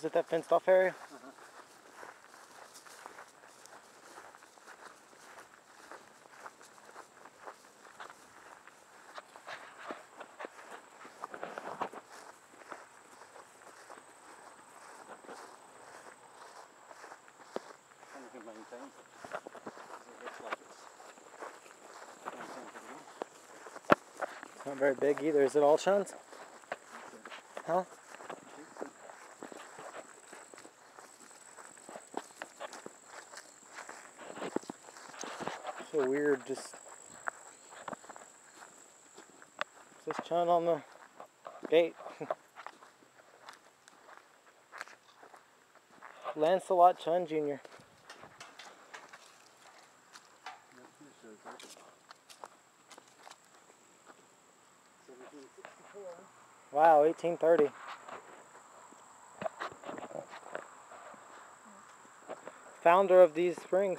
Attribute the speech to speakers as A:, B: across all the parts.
A: Is it that fenced off area?
B: It's
A: not very big either. Is it all Chunns? Huh? So weird, just. This Chunn on the gate? Lancelot Chunn Jr.
B: Yep, it shows that. 1764.
A: Wow, 1830. Founder of these springs.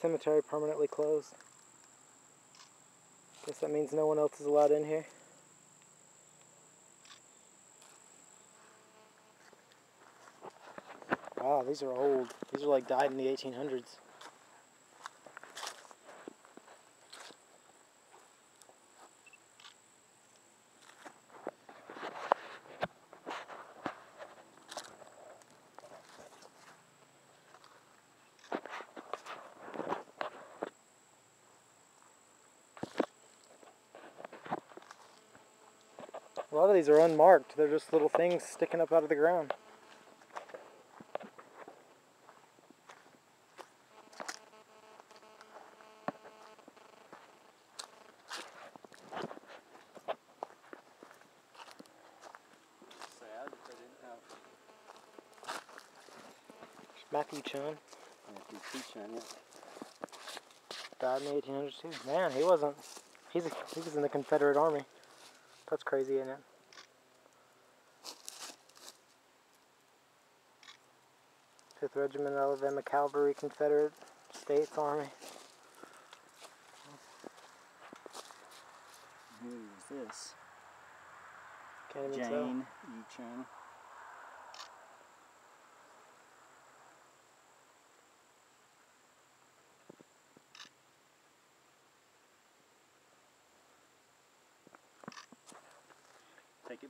A: Cemetery permanently closed. Guess that means no one else is allowed in here. Wow, these are old. These are like died in the 1800s. A lot of these are unmarked. They're just little things sticking up out of the ground.
B: Sad that they didn't have
A: Matthew Chunn
B: Matthew Peach on it.
A: died in the 1800s too. Man, he wasn't. He's a, he was in the Confederate Army. That's crazy, isn't it? Fifth Regiment Alabama Cavalry, Confederate States Army.
B: Who is this?
A: Can't even tell.
B: Jane E.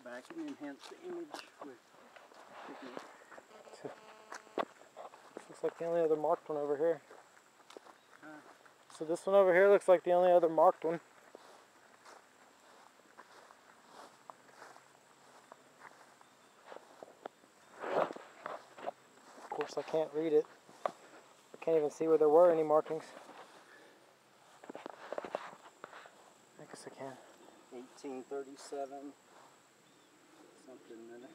B: back and enhance the image with
A: looks like the only other marked one over here.
B: Huh.
A: So this one over here looks like the only other marked one. Of course, I can't read it. I can't even see where there were any markings. I guess I can.
B: 1837. Something in it.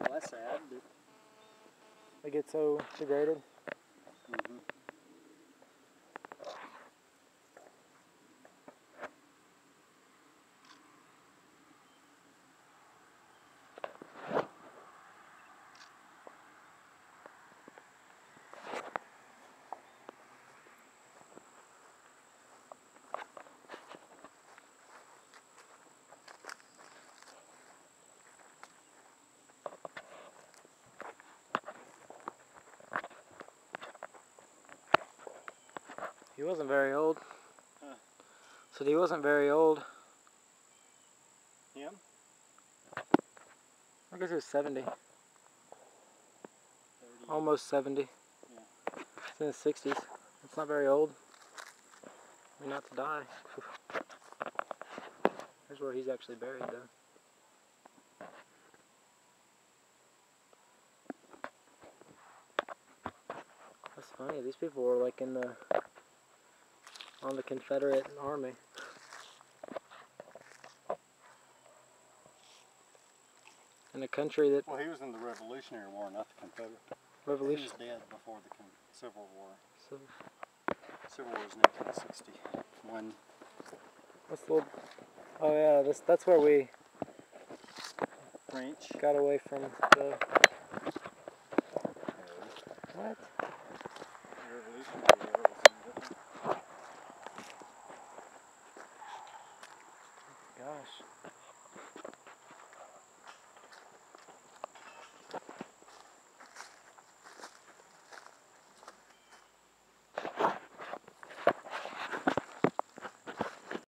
B: Well, that's sad, but
A: They get so degraded.
B: mhm.
A: He wasn't very old.
B: Huh.
A: Said he wasn't very old.
B: Yeah?
A: I guess he was 70.
B: 30.
A: Almost 70.
B: Yeah.
A: It's in his 60s. It's not very old. I mean, not to die. Here's where he's actually buried, though. That's funny. These people were like in the on the Confederate Army. In a country that
B: Well, he was in the Revolutionary War, not the Confederate. He
A: revolution.
B: was dead before the Civil War.
A: So,
B: Civil War was 1961.
A: what's the little, oh yeah, this that's where we
B: French.
A: got away from the what?
B: Revolutionary War